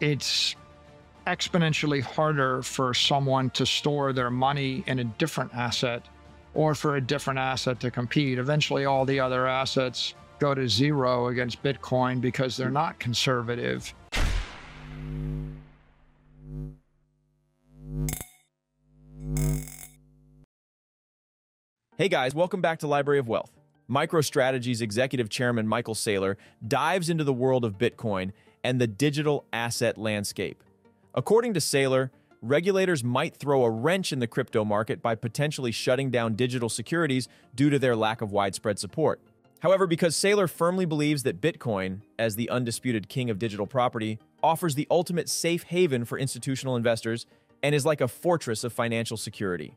it's exponentially harder for someone to store their money in a different asset or for a different asset to compete. Eventually, all the other assets go to zero against Bitcoin because they're not conservative. Hey guys, welcome back to Library of Wealth. MicroStrategy's executive chairman Michael Saylor dives into the world of Bitcoin and the digital asset landscape. According to Saylor, regulators might throw a wrench in the crypto market by potentially shutting down digital securities due to their lack of widespread support. However, because Saylor firmly believes that Bitcoin, as the undisputed king of digital property, offers the ultimate safe haven for institutional investors and is like a fortress of financial security.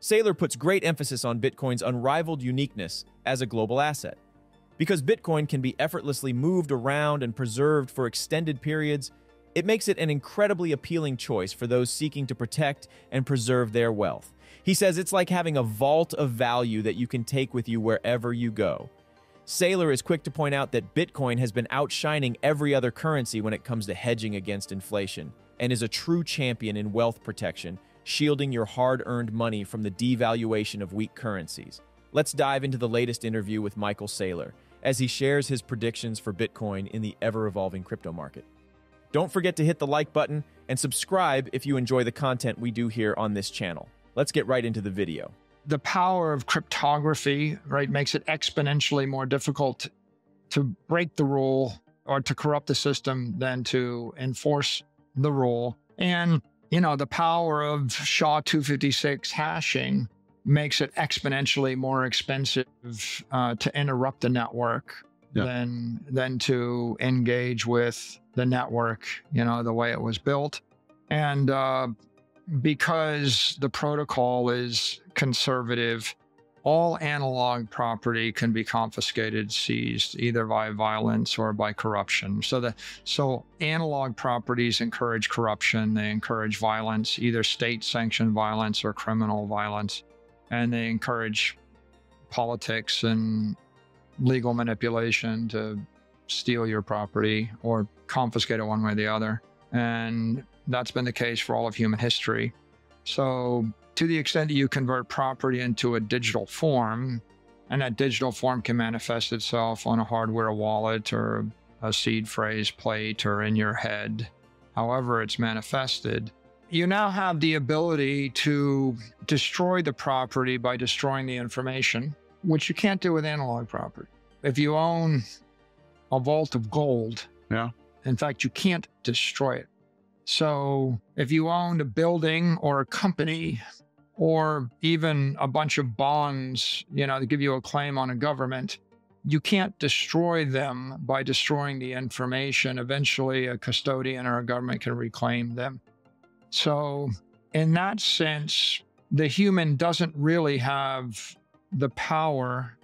Saylor puts great emphasis on Bitcoin's unrivaled uniqueness as a global asset. Because Bitcoin can be effortlessly moved around and preserved for extended periods, it makes it an incredibly appealing choice for those seeking to protect and preserve their wealth. He says it's like having a vault of value that you can take with you wherever you go. Saylor is quick to point out that Bitcoin has been outshining every other currency when it comes to hedging against inflation and is a true champion in wealth protection, shielding your hard earned money from the devaluation of weak currencies. Let's dive into the latest interview with Michael Saylor as he shares his predictions for Bitcoin in the ever evolving crypto market. Don't forget to hit the like button and subscribe if you enjoy the content we do here on this channel. Let's get right into the video. The power of cryptography, right, makes it exponentially more difficult to break the rule or to corrupt the system than to enforce the rule. And, you know, the power of SHA 256 hashing makes it exponentially more expensive uh, to interrupt the network yeah. than than to engage with the network. You know the way it was built, and uh, because the protocol is conservative, all analog property can be confiscated, seized either by violence or by corruption. So the so analog properties encourage corruption. They encourage violence, either state-sanctioned violence or criminal violence and they encourage politics and legal manipulation to steal your property or confiscate it one way or the other. And that's been the case for all of human history. So, to the extent that you convert property into a digital form, and that digital form can manifest itself on a hardware wallet or a seed phrase plate or in your head, however it's manifested, you now have the ability to destroy the property by destroying the information, which you can't do with analog property. If you own a vault of gold, yeah. in fact, you can't destroy it. So if you owned a building or a company or even a bunch of bonds, you know, to give you a claim on a government, you can't destroy them by destroying the information. Eventually, a custodian or a government can reclaim them. So, in that sense, the human doesn't really have the power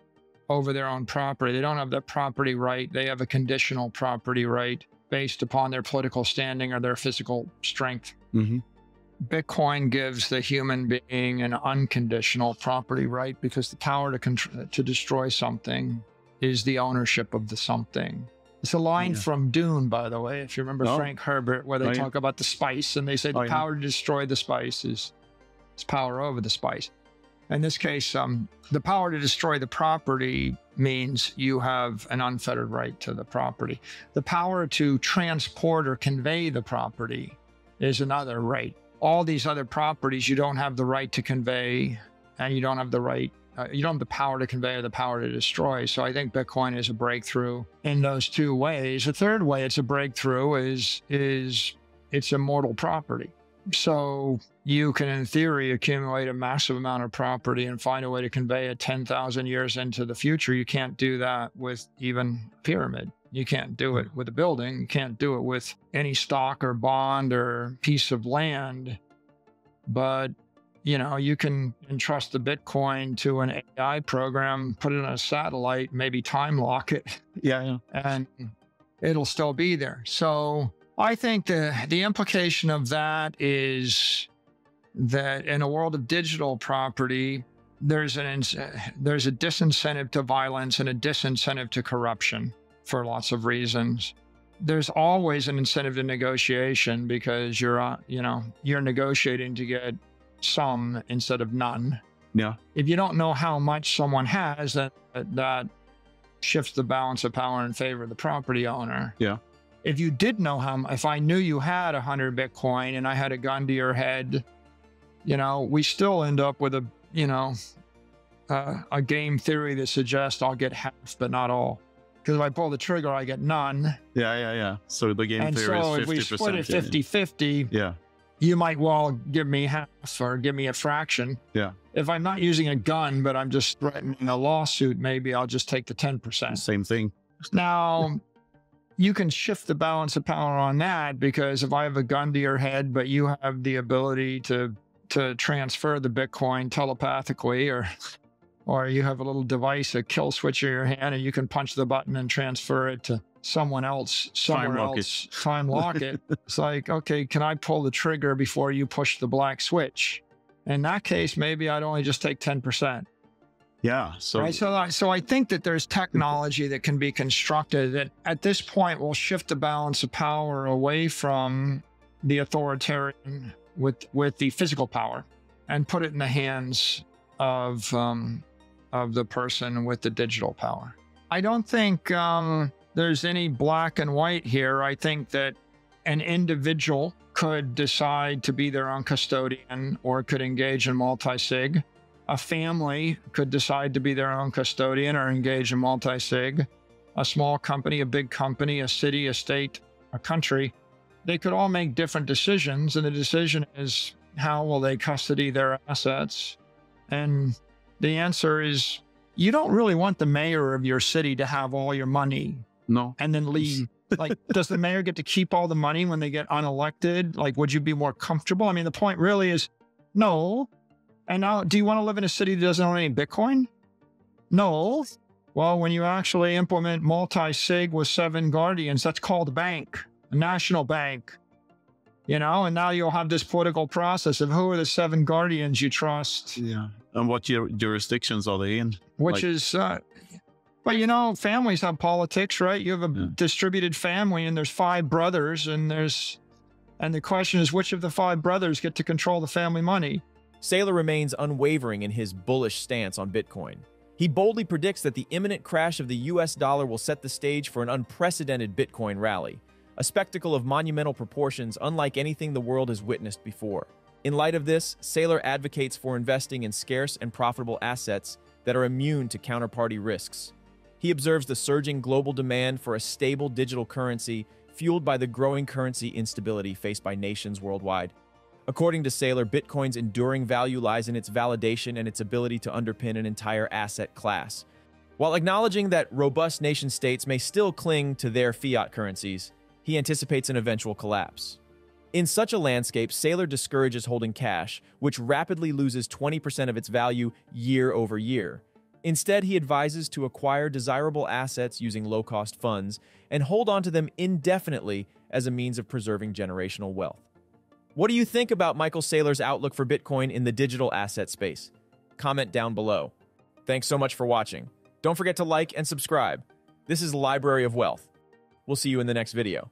over their own property. They don't have the property right. They have a conditional property right based upon their political standing or their physical strength. Mm-hmm. Bitcoin gives the human being an unconditional property right because the power to, to destroy something is the ownership of the something. It's a line yeah. from Dune, by the way, if you remember oh. Frank Herbert, where they oh, talk yeah. about the spice and they say the oh, power yeah. to destroy the spice is, is power over the spice. In this case, um, the power to destroy the property means you have an unfettered right to the property. The power to transport or convey the property is another right. All these other properties, you don't have the right to convey and you don't have the right uh, you don't have the power to convey or the power to destroy. So I think Bitcoin is a breakthrough in those two ways. The third way it's a breakthrough is is it's immortal property. So you can, in theory, accumulate a massive amount of property and find a way to convey it 10,000 years into the future. You can't do that with even a pyramid. You can't do it with a building. You can't do it with any stock or bond or piece of land. But you know, you can entrust the Bitcoin to an AI program, put it on a satellite, maybe time lock it. Yeah, yeah. And it'll still be there. So I think the the implication of that is that in a world of digital property, there's an there's a disincentive to violence and a disincentive to corruption for lots of reasons. there's always an incentive to negotiation because you're, uh, you know, you're negotiating to get some instead of none. Yeah. If you don't know how much someone has, that that shifts the balance of power in favor of the property owner. Yeah. If you did know how, if I knew you had a hundred Bitcoin and I had a gun to your head, you know, we still end up with a, you know, uh, a game theory that suggests I'll get half, but not all. Because if I pull the trigger, I get none. Yeah, yeah, yeah. So the game and theory so is if we 50%. split it yeah. 50 50, Yeah. You might well give me half or give me a fraction. Yeah. If I'm not using a gun, but I'm just threatening a lawsuit, maybe I'll just take the 10%. Same thing. Now, you can shift the balance of power on that because if I have a gun to your head, but you have the ability to to transfer the Bitcoin telepathically or or you have a little device, a kill switch in your hand, and you can punch the button and transfer it to someone else, somewhere it. else, time lock it. it's like, okay, can I pull the trigger before you push the black switch? In that case, maybe I'd only just take 10%. Yeah. So right. So, I- so I think that there's technology that can be constructed that at this point will shift the balance of power away from the authoritarian with with the physical power and put it in the hands of um, of the person with the digital power. I don't think um, there's any black and white here. I think that an individual could decide to be their own custodian or could engage in multi-sig a family could decide to be their own custodian or engage in multi sig. A small company, a big company, a city, a state, a country, they could all make different decisions. And the decision is how will they custody their assets? And the answer is you don't really want the mayor of your city to have all your money no. and then leave. like, does the mayor get to keep all the money when they get unelected? Like, would you be more comfortable? I mean, the point really is no. And now, do you want to live in a city that doesn't own any Bitcoin? No. Well, when you actually implement multi sig with seven guardians, that's called a bank, a national bank. You know, and now you'll have this political process of who are the seven guardians you trust, Yeah. And what your jurisdictions are they in? which Like- is, uh, but you know, families have politics, right? You have a Yeah. distributed family and there's five brothers and there's, and the question is which of the five brothers get to control the family money? Saylor remains unwavering in his bullish stance on Bitcoin. He boldly predicts that the imminent crash of the US dollar will set the stage for an unprecedented Bitcoin rally, a spectacle of monumental proportions unlike anything the world has witnessed before. In light of this, Saylor advocates for investing in scarce and profitable assets that are immune to counterparty risks. He observes the surging global demand for a stable digital currency fueled by the growing currency instability faced by nations worldwide. According to Saylor, Bitcoin's enduring value lies in its validation and its ability to underpin an entire asset class. While acknowledging that robust nation states may still cling to their fiat currencies, he anticipates an eventual collapse. In such a landscape, Saylor discourages holding cash, which rapidly loses 20% of its value year over year. Instead, he advises to acquire desirable assets using low cost funds and hold on to them indefinitely as a means of preserving generational wealth. What do you think about Michael Saylor's outlook for Bitcoin in the digital asset space? Comment down below. Thanks so much for watching. Don't forget to like and subscribe. This is Library of Wealth. We'll see you in the next video.